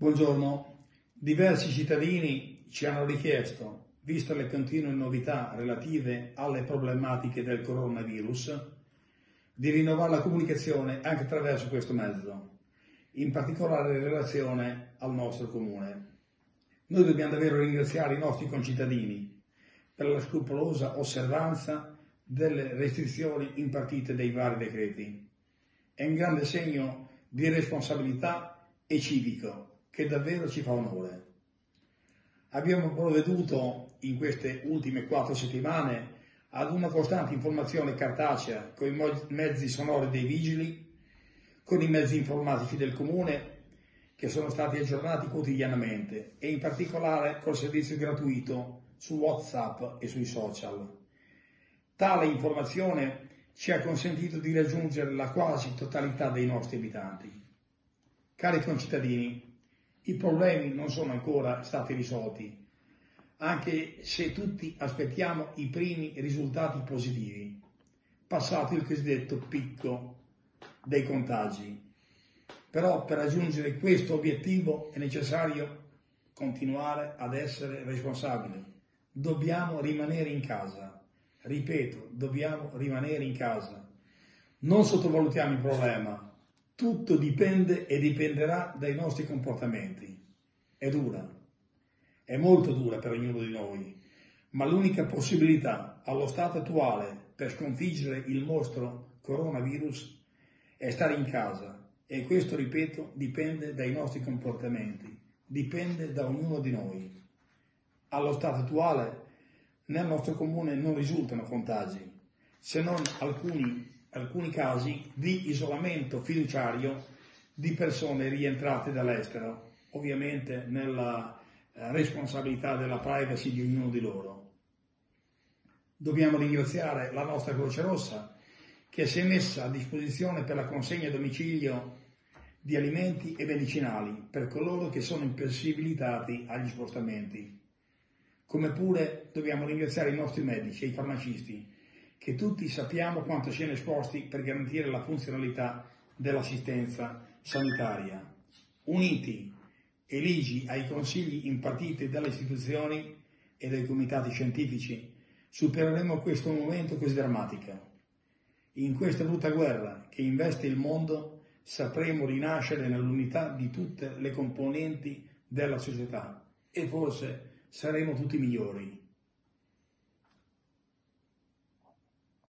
Buongiorno. Diversi cittadini ci hanno richiesto, viste le continue novità relative alle problematiche del coronavirus, di rinnovare la comunicazione anche attraverso questo mezzo, in particolare in relazione al nostro comune. Noi dobbiamo davvero ringraziare i nostri concittadini per la scrupolosa osservanza delle restrizioni impartite dai vari decreti. È un grande segno di responsabilità e civico che davvero ci fa onore. Abbiamo provveduto in queste ultime quattro settimane ad una costante informazione cartacea con i mezzi sonori dei vigili, con i mezzi informatici del comune che sono stati aggiornati quotidianamente e in particolare col servizio gratuito su WhatsApp e sui social. Tale informazione ci ha consentito di raggiungere la quasi totalità dei nostri abitanti. Cari concittadini, i problemi non sono ancora stati risolti, anche se tutti aspettiamo i primi risultati positivi, passato il cosiddetto picco dei contagi. Però per raggiungere questo obiettivo è necessario continuare ad essere responsabili. Dobbiamo rimanere in casa. Ripeto, dobbiamo rimanere in casa. Non sottovalutiamo il problema, tutto dipende e dipenderà dai nostri comportamenti. È dura, è molto dura per ognuno di noi, ma l'unica possibilità allo stato attuale per sconfiggere il mostro coronavirus è stare in casa e questo, ripeto, dipende dai nostri comportamenti, dipende da ognuno di noi. Allo stato attuale nel nostro comune non risultano contagi, se non alcuni alcuni casi di isolamento fiduciario di persone rientrate dall'estero, ovviamente nella eh, responsabilità della privacy di ognuno di loro. Dobbiamo ringraziare la nostra Croce Rossa che si è messa a disposizione per la consegna a domicilio di alimenti e medicinali per coloro che sono impossibilitati agli spostamenti. Come pure dobbiamo ringraziare i nostri medici e i farmacisti che tutti sappiamo quanto siano esposti per garantire la funzionalità dell'assistenza sanitaria. Uniti e ligi ai consigli impartiti dalle istituzioni e dai comitati scientifici, supereremo questo momento così drammatico. In questa brutta guerra che investe il mondo sapremo rinascere nell'unità di tutte le componenti della società e forse saremo tutti migliori.